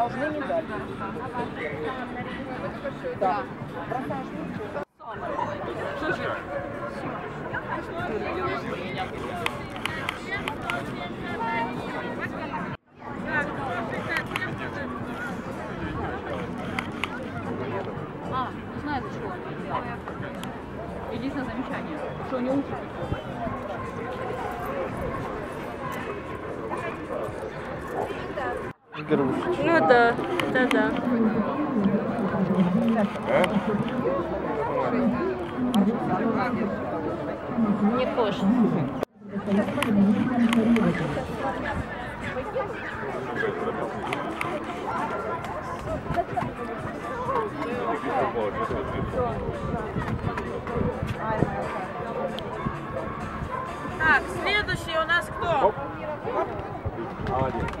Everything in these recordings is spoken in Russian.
Должны медаль. Да. Бросаешь. Ну да, да, да. Не кожа. Так, следующий у нас кто? Olha.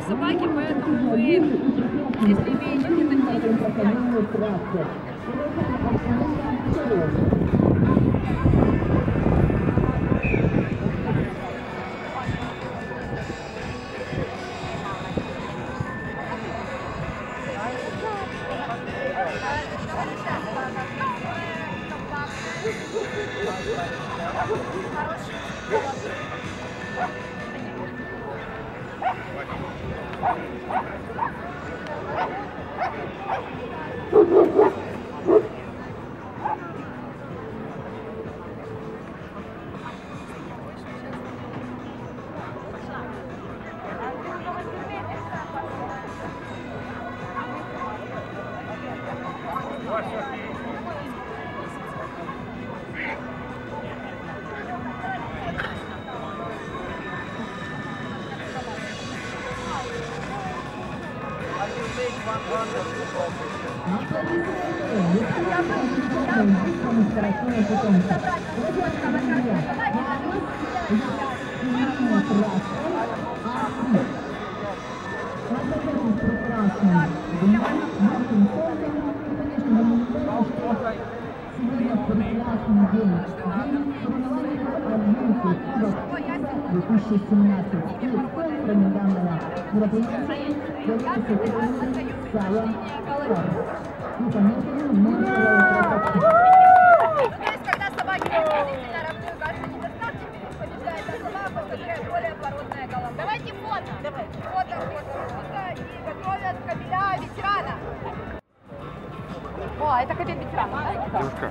Одной собаке, поэтому вы, если имеете какие-то Thank you. Сегодня прекрасный день. День 2017 и центрами данного мероприятия является зала «Кор». И, конечно, мы Давайте фото. Давай. Фото, фото, фото. И готовят кабеля ветерана. О, это кабель ветерана, да? Да.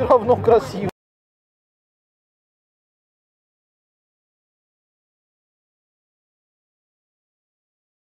Все равно красиво.